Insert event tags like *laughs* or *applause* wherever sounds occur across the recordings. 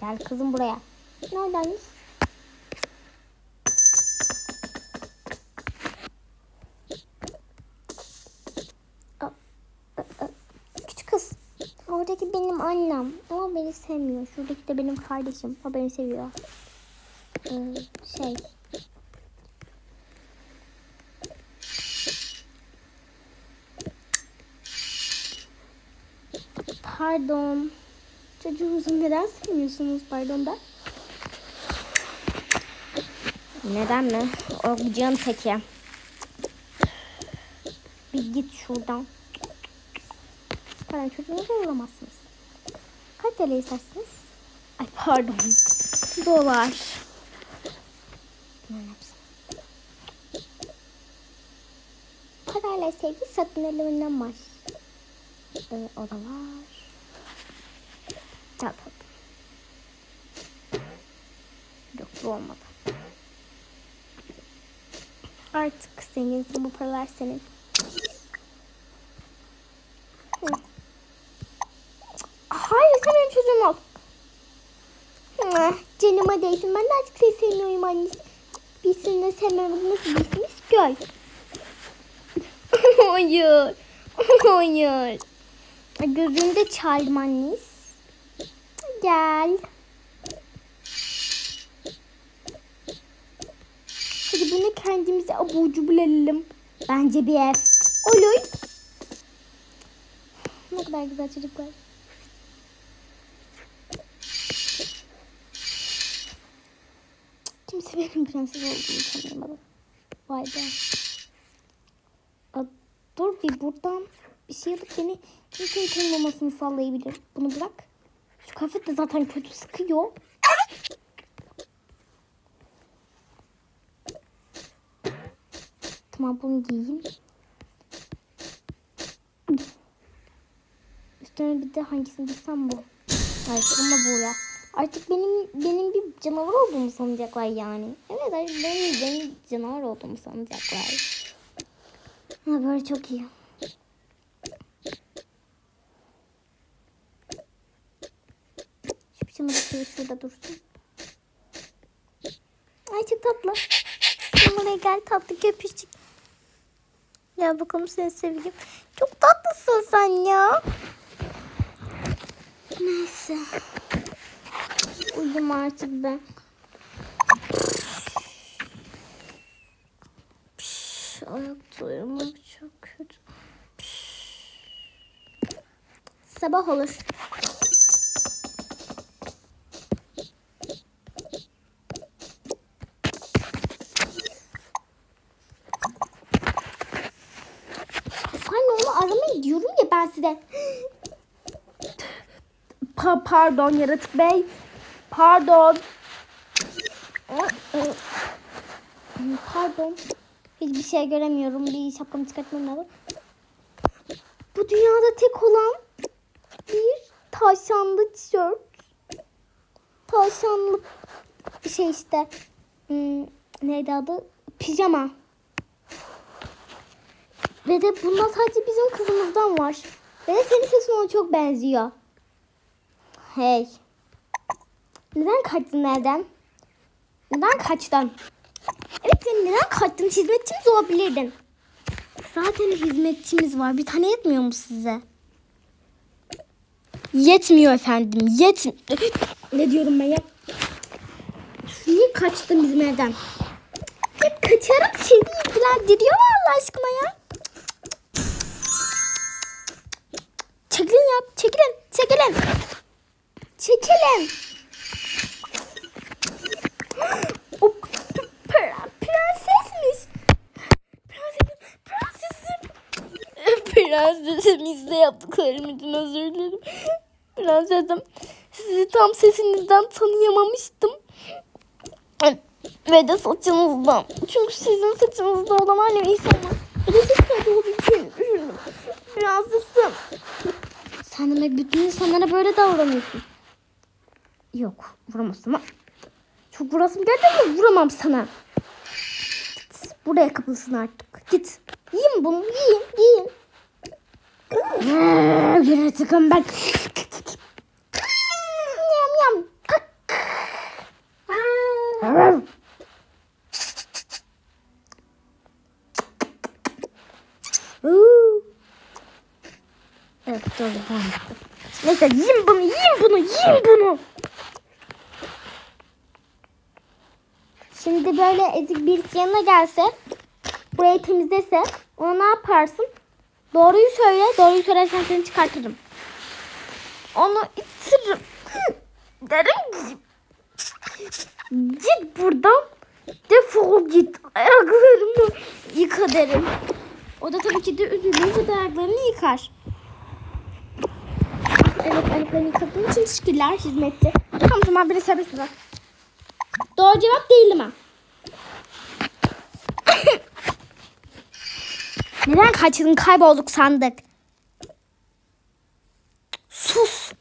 Gel kızım buraya. Neredeniz? Küçük kız. Oradaki benim annem. Ama beni sevmiyor. Şuradaki de benim kardeşim. O beni seviyor. Ee, şey. Pardon. Çocuğumuzu neden sevmiyorsunuz pardon da? Neden mi? O gıcığın teki. Bir git şuradan. Pardon çocuğunuzu zorlamazsınız. Kaç TL istersiniz? Ay pardon. Dolar. Bunların hepsi. Parayla sevgi satın elinden var. Ee, o da var. Çal tatlım. Yok bu olmadı. Artık zenginsin bu paralar senin. Hayır sen benim çocuğum ol. Canıma değsin ben de artık seni sevmiyorum annesi. Biz seni sevmemek nasıl birsiniz gör. *laughs* Hayır. *laughs* Hayır. Gözünü de çaldım annesi. Gel. Hadi bunu kendimize abucu bulalım. Bence bir ev. Olur. Ne kadar güzel çocuklar. Kimse benim prenses olduğumu tanıyamadı. Vay be. Dur bir buradan bir şey alıp beni kimsenin tanımamasını sağlayabilir. Bunu bırak. Şu kıyafet de zaten kötü sıkıyor. Tamam bunu giyeyim. Üstüne bir de hangisini giysem bu. Hayır ama bu ya. Artık benim benim bir canavar olduğumu sanacaklar yani. Evet artık benim, benim canavar olduğumu sanacaklar. Ha böyle çok iyi. Pijama da şöyle şurada dursun. Ay çok tatlı. Sen buraya gel tatlı köpüşçük. Gel bakalım seni seveyim. Çok tatlısın sen ya. Neyse. Uyudum artık ben. Ayakta uyumak çok kötü. Sabah olur. Sen onu aramayı diyorum ya ben size. Pa- pardon yaratık bey. Pardon. Pardon. Hiçbir şey göremiyorum. Bir şapkamı çıkartmam lazım. Bu dünyada tek olan bir tavşanlı tişört. Tavşanlı şey işte. Hmm, neydi adı? Pijama. Ve de bundan sadece bizim kızımızdan var. Ve senin sesin ona çok benziyor. Hey. Neden kaçtın evden? Neden kaçtın? Evet sen neden kaçtın? Hizmetçimiz olabilirdin. Zaten hizmetçimiz var. Bir tane yetmiyor mu size? Yetmiyor efendim. Yet. ne diyorum ben ya? Niye kaçtın bizim evden? Hep kaçarak seni ilgilendiriyor Allah aşkına ya? Ya. Çekilin. Çekilin. Çekilin. *gasps* O. Prensesim. Prensesim. *laughs* Prensesimizle yaptıklarımızdan özür dilerim. Prensesim. Sizi tam sesinizden tanıyamamıştım. Ve de saçınızdan. Çünkü sizin saçınızda olan annem insanlar. Siz kadın olduğu için üzüldüm. Prensesim. Sen demek bütün insanlara böyle davranıyorsun. Yok vuramazsın ama. Çok vurasım geldi ama vuramam sana. Git, buraya kapılsın artık. Git. Yiyin bunu yiyin yiyin. Yaratıkım ben. Tamam. Neyse yiyin bunu yiyin bunu yiyin bunu. Şimdi böyle ezik birisi yanına gelse burayı temizlese ona ne yaparsın? Doğruyu söyle. Doğruyu söylersen seni çıkartırım. Onu itiririm. Derim ki git buradan defol git ayaklarımı yıka derim. O da tabii ki de üzülünce de ayaklarını yıkar. Evet ayaklarını yıkadığın için teşekkürler hizmetçi. Tamam zaman beni serbest bırak. Doğru cevap değil mi? *coughs* Neden kaçtın kaybolduk sandık? Sus.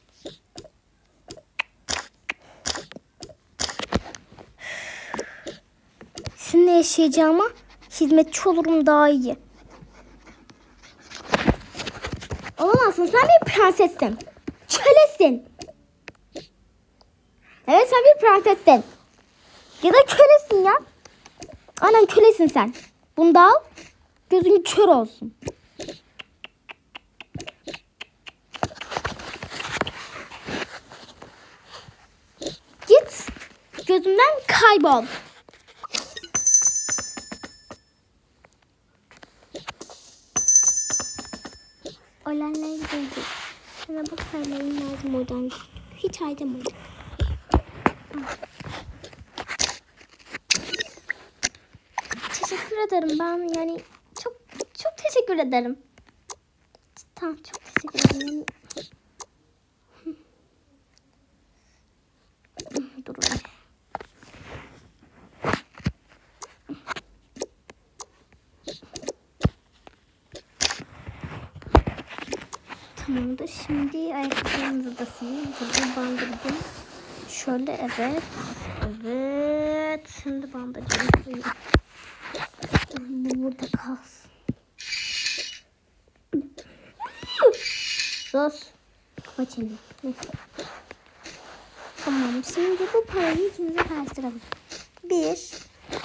Seninle yaşayacağıma hizmetçi olurum daha iyi. Olamazsın sen bir prensessin. Kölesin. Evet sen bir prensessin. Ya da kölesin ya. Aynen kölesin sen. Bunu da al. Gözün kör olsun. Git. Gözümden kaybol. Olanları gördük. Bu sayıların lazım oradan. Hiç aydamadık. Teşekkür ederim ben yani çok çok teşekkür ederim. Tamam çok teşekkür ederim. Dur oraya. Tamamdır. Şimdi ayakkabılarımızı da sileyim. Burada bandırdım. Şöyle evet. Evet. Şimdi bandıracağım. Bu burada kalsın. Sus. Kapa çeneni. Neyse. Tamam. Şimdi bu parayı ikinize karıştıralım. Bir.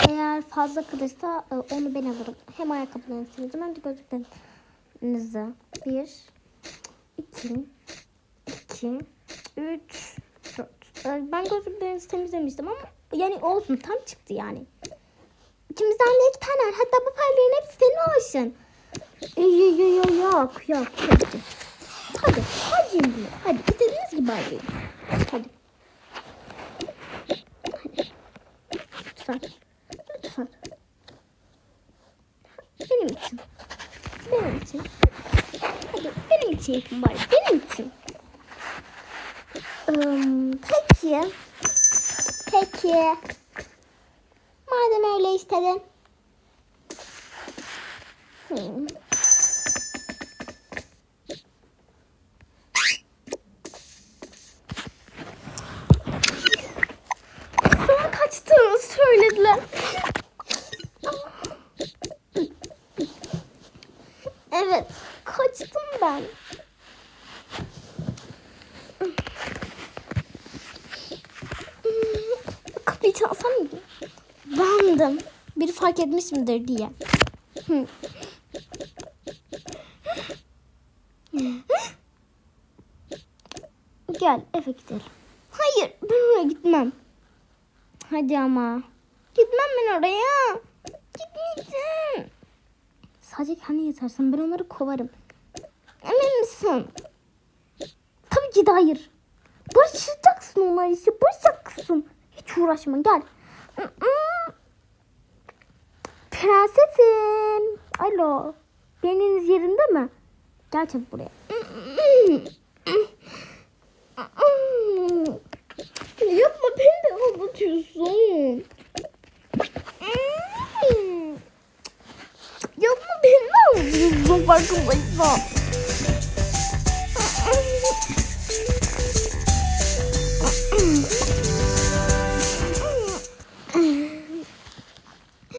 Eğer fazla kalırsa e, onu ben alırım. Hem ayakkabılarınızı sileceğim hem de gözlüklerinizi. Bir. İki, iki, Üç. Dört. E, Ben gözlüklerinizi temizlemiştim ama yani olsun tam çıktı yani. İkimizden de iki tane var. Hatta bu paraların hepsi senin olsun. Yok yok yok yok yok. Hadi. Hadi. Hadi şimdi. Hadi. İstediğiniz gibi harcayın. Hadi. Hadi. Lütfen. Lütfen. Benim için. Benim için. Benim için yapın bari. Benim için. Im, peki. Peki. Madem öyle istedin. Hmm. Bandım. Biri fark etmiş midir diye. Gel eve gidelim. Hayır ben oraya gitmem. Hadi ama. Gitmem ben oraya. Gitmeyeceğim. Sadece kendi yatarsın ben onları kovarım. Emin misin? Tabii ki de hayır. Barışacaksın onlar işte barışacaksın. Hiç uğraşma gel. Prensesim. Alo. Beyniniz yerinde mi? Gel çabuk buraya. Yapma beni de aldatıyorsun. Yapma beni de aldatıyorsun farkındaysan.